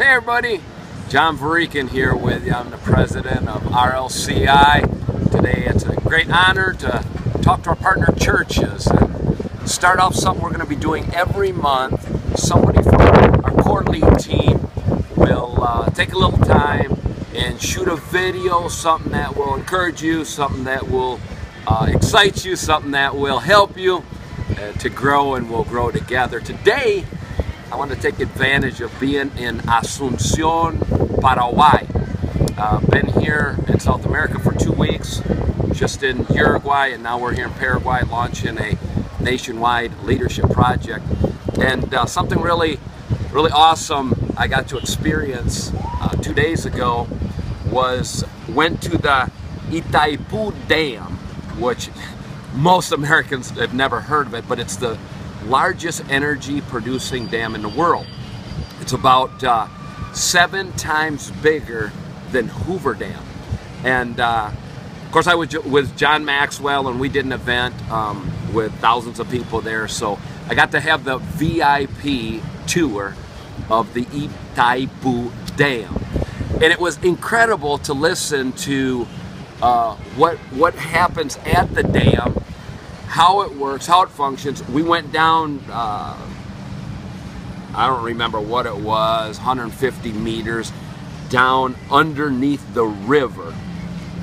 Hey everybody, John Vereecken here with you. I'm the president of RLCI. Today it's a great honor to talk to our partner churches and start off something we're going to be doing every month. Somebody from our core lead team will uh, take a little time and shoot a video, something that will encourage you, something that will uh, excite you, something that will help you uh, to grow and we'll grow together. Today, I want to take advantage of being in Asuncion, Paraguay. Uh, been here in South America for two weeks, just in Uruguay, and now we're here in Paraguay launching a nationwide leadership project. And uh, something really, really awesome I got to experience uh, two days ago was went to the Itaipu Dam, which most Americans have never heard of it, but it's the largest energy producing dam in the world. It's about uh, seven times bigger than Hoover Dam. And uh, of course, I was with John Maxwell and we did an event um, with thousands of people there. So I got to have the VIP tour of the Itaipu Dam. And it was incredible to listen to uh, what, what happens at the dam how it works, how it functions. We went down, uh, I don't remember what it was, 150 meters down underneath the river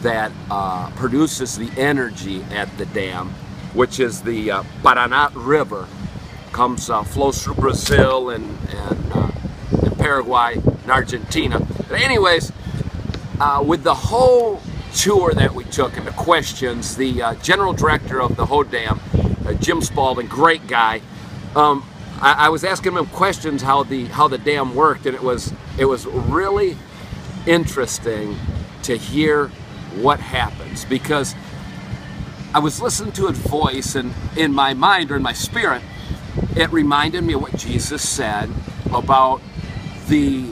that uh, produces the energy at the dam, which is the uh, Paraná River. Comes, uh, flows through Brazil and, and, uh, and, Paraguay and Argentina. But anyways, uh, with the whole tour that we took and the questions, the uh, general director of the HODAM, uh, Jim Spalding, great guy. Um, I, I, was asking him questions how the how the dam worked, and it was it was really interesting to hear what happens because I was listening to his voice, and in my mind or in my spirit, it reminded me of what Jesus said about the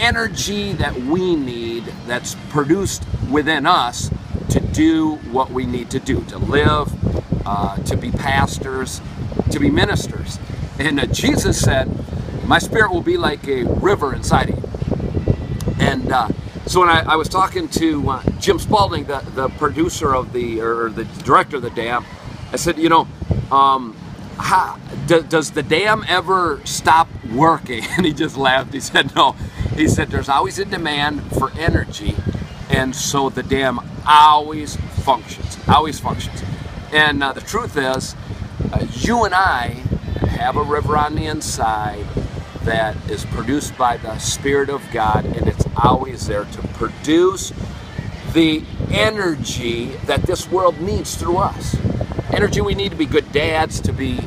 energy that we need that's produced within us to do what we need to do, to live, uh, to be pastors, to be ministers. And uh, Jesus said, my spirit will be like a river inside of you. And uh, so when I, I, was talking to uh, Jim Spalding, the, the producer of the, or the director of the dam, I said, you know, um, how, do, does the dam ever stop working? And he just laughed. He said, no. He said, there's always a demand for energy and so the dam always functions, always functions. And uh, the truth is, uh, you and I have a river on the inside that is produced by the Spirit of God, and it's always there to produce the energy that this world needs through us. Energy we need to be good dads, to be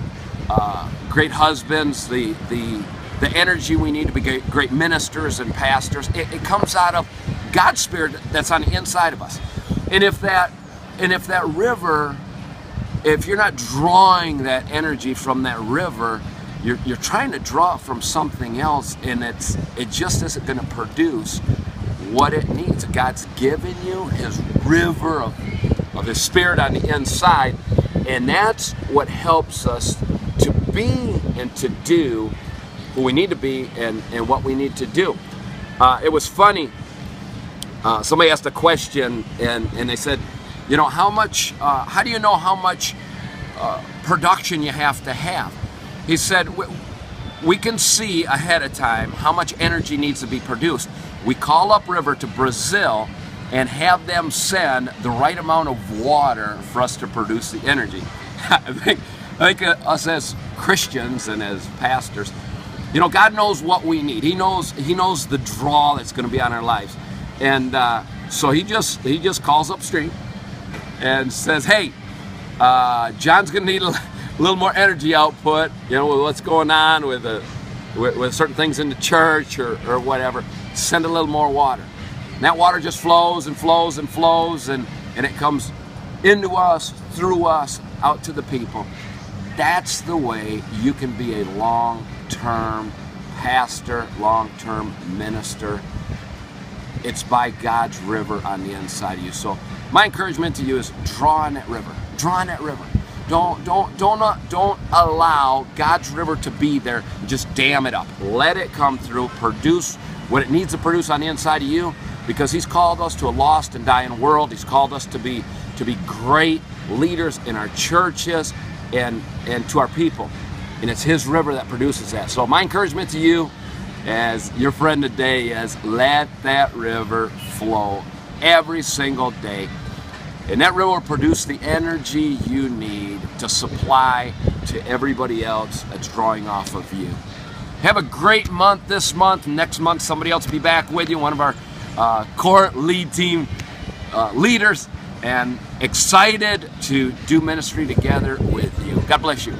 uh, great husbands, the, the, the energy we need to be great ministers and pastors. It, it comes out of God's spirit that's on the inside of us. And if that and if that river, if you're not drawing that energy from that river, you're, you're trying to draw from something else and it's it just isn't going to produce what it needs. God's given you his river of, of his spirit on the inside, and that's what helps us to be and to do who we need to be and, and what we need to do. Uh, it was funny uh, somebody asked a question and, and they said, you know, how much, uh, how do you know how much uh, production you have to have? He said, we can see ahead of time how much energy needs to be produced. We call upriver to Brazil and have them send the right amount of water for us to produce the energy. I think, I think uh, us as Christians and as pastors, you know, God knows what we need. He knows, he knows the draw that's going to be on our lives. And uh, so he just he just calls upstream and says, "Hey, uh, John's going to need a little more energy output. You know, with what's going on with, the, with, with certain things in the church or, or whatever. Send a little more water. And that water just flows and flows and flows, and and it comes into us, through us, out to the people. That's the way you can be a long-term pastor, long-term minister it's by God's river on the inside of you. So my encouragement to you is draw on that river. Draw on that river. Don't don't don't don't allow God's river to be there. Just dam it up. Let it come through. Produce what it needs to produce on the inside of you because he's called us to a lost and dying world. He's called us to be to be great leaders in our churches and and to our people. And it's his river that produces that. So my encouragement to you as your friend today is let that river flow every single day. And that river will produce the energy you need to supply to everybody else that's drawing off of you. Have a great month this month. Next month, somebody else will be back with you, one of our uh, core lead team uh, leaders, and excited to do ministry together with you. God bless you.